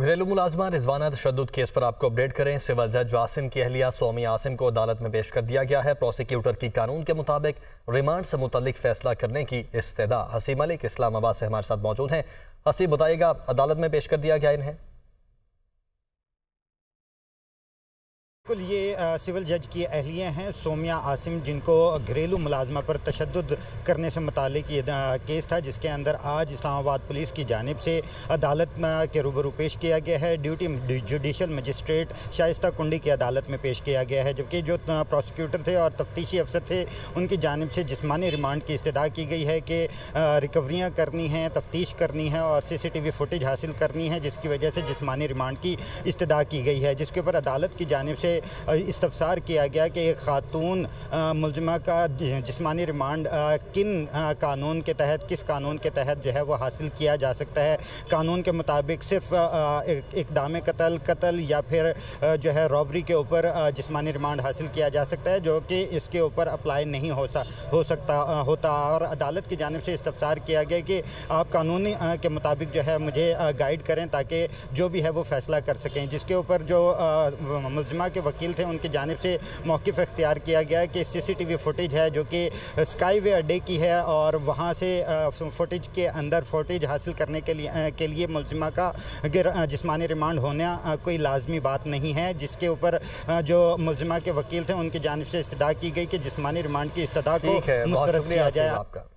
घरेलू मुलाजमा रिजवाना तशद केस पर आपको अपडेट करें। सिविल जज आसिम की अहलिया सोमी आसिम को अदालत में पेश कर दिया गया है। प्रोसिक्यूटर की कानून के मुताबिक रिमांड से मुतलिक फैसला करने की इस्तः हसी मलिक इस्लामाबाद से हमारे साथ मौजूद हैं। हसी बताइएगा, अदालत में पेश कर दिया गया इन्हें? बिल्कुल, ये सिविल जज की अहलियाँ हैं, सोमिया आसिम, जिनको घरेलू मुलाजमा पर तशद करने से मुतक ये केस था, जिसके अंदर आज इस्लामाबाद पुलिस की जानब से अदालत के रूबरू पेश किया गया है। ड्यूटी जुडिशल मजिस्ट्रेट शाइस्ता कुंडी की अदालत में पेश किया गया है, जबकि जो प्रोसिक्यूटर थे और तफ्तीशी अफसर थे, उनकी जानब से जिसमानी रिमांड की इस्तः की गई है कि रिकवरियाँ करनी हैं, तफ्तीश करनी है और C C T V footage हासिल करनी है, जिसकी वजह से जिसमानी रिमांड की इस्तः की गई है, जिसके ऊपर अदालत की जानब से इस्तफसार किया गया कि एक ख़ातून मुलजमा का जिसमानी रिमांड किन कानून के तहत, किस कानून के तहत जो है वो हासिल किया जा सकता है? कानून के मुताबिक सिर्फ़ इकदाम कत्ल कत्ल या फिर जो है रॉबरी के ऊपर जिसमानी रिमांड हासिल किया जा सकता है, जो कि इसके ऊपर अप्लाई नहीं हो सा, हो सकता होता। और अदालत की जानब से इस्तफसार किया गया कि आप कानूनी के मुताबिक जो है मुझे गाइड करें ताकि जो भी है वो फैसला कर सकें, जिसके ऊपर जो मुलजमा के वकील थे उनकी जानब से मौक़ इख्तियार किया गया कि C C T V footage है जो कि स्काई वे अड्डे की है और वहाँ से फुटेज के अंदर फुटेज हासिल करने के लिए के लिए मुलजिमा का जिसमानी रिमांड होना कोई लाजमी बात नहीं है जिसके ऊपर जो मुलजिमा के वकील थे उनकी जानब से इस्तः की गई कि जिसमानी रिमांड की इस्तः को मुस्तर किया जाए। आपका